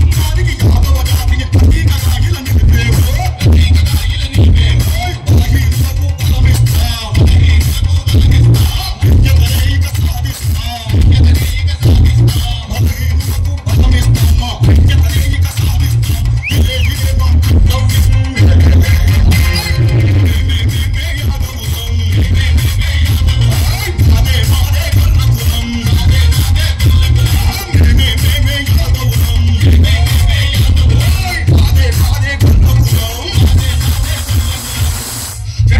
Nigga,